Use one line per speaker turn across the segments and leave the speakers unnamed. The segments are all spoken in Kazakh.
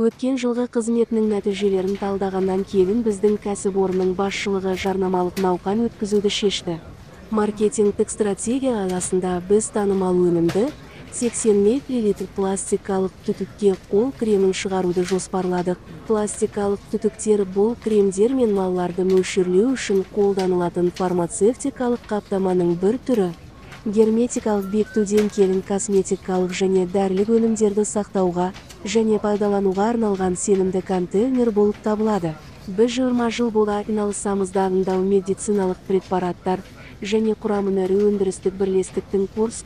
өткен жылғы қызметінің нәтижелерін талдағаннан кейін біздің кәсіпорынның басшылығы жарнамалық науқан өткізуді шешті. Маркетингтік стратегия аясында біз танымал өнімді 80 мл пластикалық түтікке қол кремін шығаруды жоспарладық. Пластикалық түтіктер бұл кремдер мен малларды мөлшерлеу үшін қолданылатын фармацевтикалық қаптаманың бір түрі. Герметикалық бекітуден келін косметикалық және дәрілік өнімдерді сақтауға және пайдалануға арналған сенімді контейнер болып табылады. Біз 20 жыл бола айналысамыз медициналық препараттар және құрамын ірі өндірістік бірлестіктің курс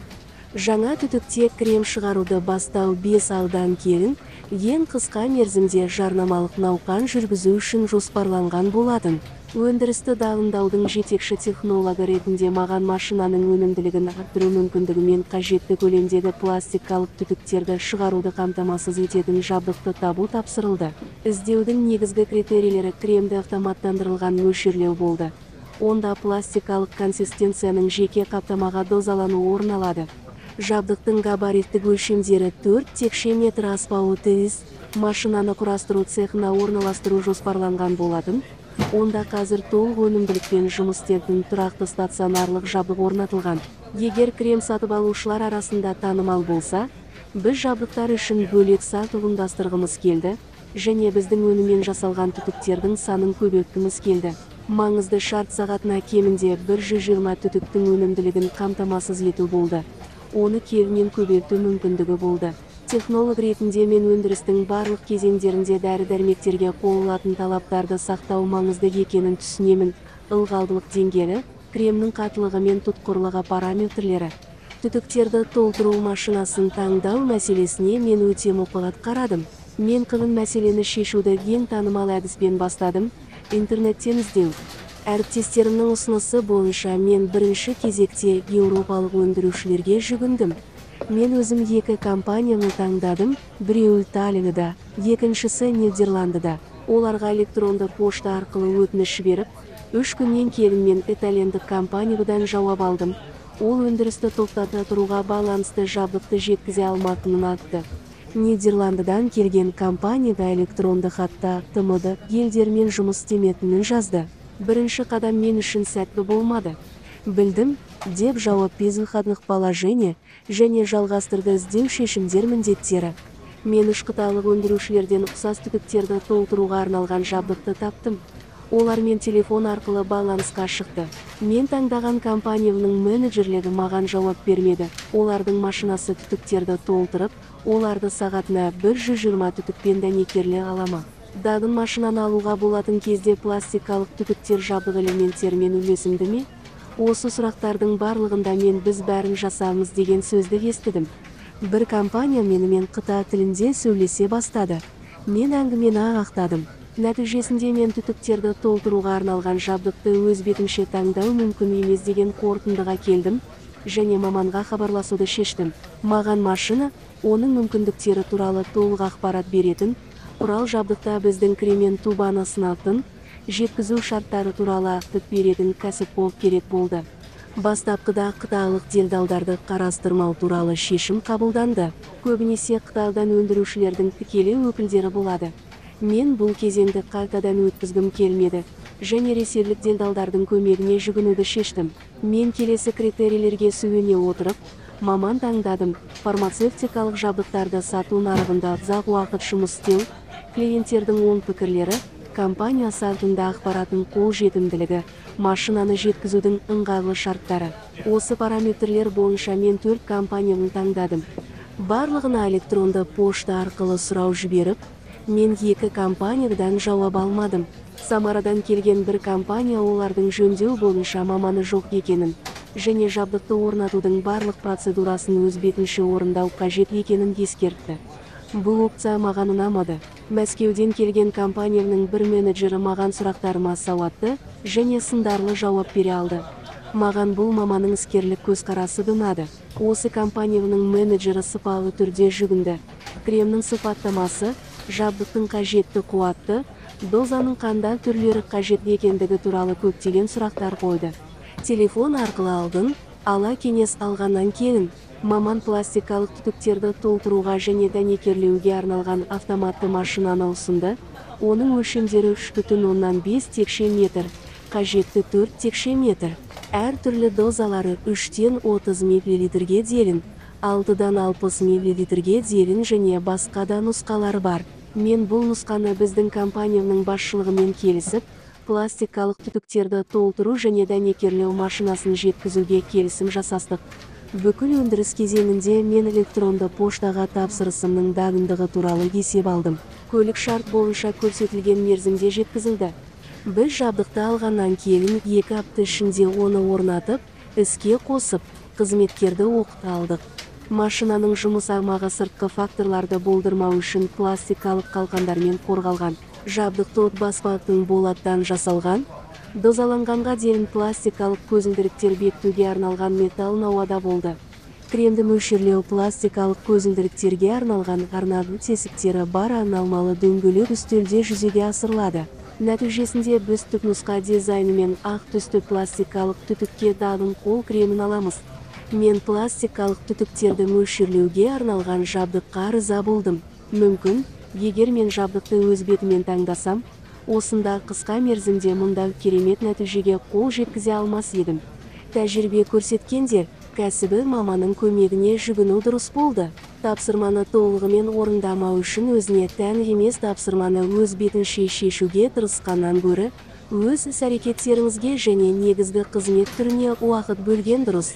жаңа түтікте крем шығаруды бастау 5 алдан кейін ең қысқа мерзімде жарнамалық науқан жүргізу үшін жоспарланған болатын. Өндірісті дайындаудың жетекші технологы ретінде маған машинаның өнімділігін арттыру мүмкіндігімен қажетті көлемдегі пластикалық түтіктерді шығаруды қамтамасыз ететін жабдықты табу тапсырылды. Іздеудің негізгі критерийлері кремді автоматтандырылған мөлшерлеу болды. Онда пластикалық консистенцияның жеке қаптамаға дозалануы орын алады. Жабдықтың габариттік өлшемдері 4 текше метр аспауы тиіс. Машинаны құрастыру цехына орналастыру жоспарланған болатын. Онда қазір толық өнімділікпен жұмыс істейтін тұрақты стационарлық жабдық орнатылған. Егер крем сатып алушылар арасында танымал болса біз жабдықтар үшін бөлек сат ұйымдастырғымыз келді және біздің өніммен жасалған түтіктердің санын көбейткіміз келді. Маңызды шарт сағатына кемінде 120 түтіктің өнімділігін қамтамасыз ету болды. Оны келінен көбейту мүмкіндігі болды. Технолог ретінде мен өндірістің барлық кезеңдерінде дәрі-дәрмектерге қойылатын талаптарды сақтау маңызды екенін түсінемін. Ылғалдылық деңгейі кремнің қатылығы мен тұтқырлығы параметрлері түтіктерді толтыру машинасын таңдау мәселесіне мен өте мұқият қарадым. Мен қиын мәселені шешуді ең танымал әдіспен бастадым. Интернеттен іздеу. Әріптестерімнің ұсынысы бойынша мен бірінші кезекте еуропалық өндірушілерге жүгіндім. Мен өзім екі компанияны таңдадым. Біреуі италияда екіншісі нидерландыда. Оларға электронды пошта арқылы өтініш жіберіп үш күннен кейін мен итальяндық компаниядан жауап алдым. Ол өндірісті тоқтата тұруға байланысты жабдықты жеткізе алмайтынын айтты нидерландыдан келген компанияда электронды хатта тмд елдермен жұмыс істемейтінін жазды. Бірінші қадам мен үшін сәтті болмады. Білдім деп жауап безвыходных положение және жалғастырды іздеу шешімдер міндеттері. Мен үш қытайлық өндірушілерден ұқсас түтіктерді толтыруға арналған жабдықты таптым. Олармен телефон арқылы байланысқа шықты. Мен таңдаған компанияның менеджерлері маған жауап бермеді. Олардың машинасы түтіктерді толтырып оларды сағатына 120 түтікпен дәнекерлей ала ма машинаны алуға болатын кезде пластикалық түтіктер жабдық элементтерімен үйлесімді ме? Осы сұрақтардың барлығында мен біз бәрін жасамыз деген сөзді естідім. Бір компания менімен қытай тілінде сөйлесе бастады. Мен әңгімені аяқтадым нәтижесінде мен түтіктерді толтыруға арналған жабдықты өз бетімше таңдау мүмкін емес деген қорытындыға келдім және маманға хабарласуды шештім. Маған машина оның мүмкіндіктері туралы толық ақпарат беретін құрал жабдықта біздің кремень тубаны сынатын жеткізу шарттары туралы ақпарат беретін кәсіпорын керек болды. Бастапқыда қытайлық делдалдарды қарастырмау туралы шешім қабылданды. Көбінесе қытайдан өндірушілердің тікелей өкілдері болады. Мен бұл кезеңді қайтадан өткізгім келмеді және ресейлік делдалдардың көмегіне жүгінуді шештім. Мен келесі критерийлерге сүйене отырып маман таңдадым. Фармацевтикалық жабдықтарды сату нарығында ұзақ уақыт жұмыс істеу клиенттердің оң пікірлері компания сайтында ақпараттың қолжетімділігі машинаны жеткізудің ыңғайлы шарттары. Осы параметрлер бойынша мен төрт компанияны таңдадым. Барлығына электронды пошта арқылы сұрау жіберіп мен екі компаниядан жауап алмадым. Самарадан келген бір компания олардың жөндеу бойынша маманы жоқ екенін және жабдықты орнатудың барлық процедурасын өз бетінше орындау қажет екенін ескертті. Бұл опция маған ұнамады. Мәскеуден келген компанияның бір менеджері маған сұрақтарыма сауатты және сындарлы жауап бере алды. Маған бұл маманның іскерлік көзқарасы ұнады. Осы компанияның менеджері сыпалы түрде жүгінді. Кремнің сипаттамасы жабдықтың қажетті қуатты дозаның қандай түрлері қажет екендігі туралы көптеген сұрақтар қойды. Телефон арқылы алдын ала кеңес алғаннан кейін маман пластикалық түтіктерді толтыруға және дәнекерлеуге арналған автоматты машинаны ұсынды оның өлшемдері 3,5 текше метр қажетті 4 текше метр. Әр түрлі дозалары 3-тен 30 мл-ге дейін 6-дан 60 мл-ге дейін және басқа да нұсқалары бар. Мен бұл нұсқаны біздің компаниямның басшылығымен келісіп пластикалық түтіктерді толтыру және дәнекерлеу машинасын жеткізуге келісім жасастық. Бүкіл өндіріс кезеңінде мен электронды поштаға тапсырысымның дайындығы туралы есеп алдым. Көлік шарт бойынша көрсетілген мерзімде жеткізілді. Біз жабдықты алғаннан кейін екі апта ішінде оны орнатып іске қосып қызметкерді оқыта алдық. Машинаның жұмыс аймағы сыртқы факторларды болдырмау үшін пластикалық қалқандармен қорғалған. Жабдық тот баспақтың болаттан жасалған дозаланғанға дейін пластикалық көзілдіріктер бекітуге арналған металл науада болды. Кремді мөлшерлеу пластикалық көзілдіріктерге арналған арнады тесіктері бар айналмалы дөңгелек үстелде жүзеге асырылады. Нәтижесінде біз түпнұсқа дизайнымен ақ түсті пластикалық түтікке дайын қол кремін аламыз. Мен пластикалық түтіктерді мөлшерлеуге арналған жабдыққа риза болдым. Мүмкін егер мен жабдықты өз бетімен таңдасам осында қысқа мерзімде мұндай керемет нәтижеге қол жеткізе алмас едім. Тәжірибе көрсеткендер кәсібі маманның көмегіне жүгіну дұрыс болды. Тапсырманы толығымен орындамау үшін өзіне тән емес тапсырманы өз бетінше шешуге тырысқаннан гөрі өз іс әрекеттеріңізге және негізгі қызмет түріне уақыт бөлген дұрыс.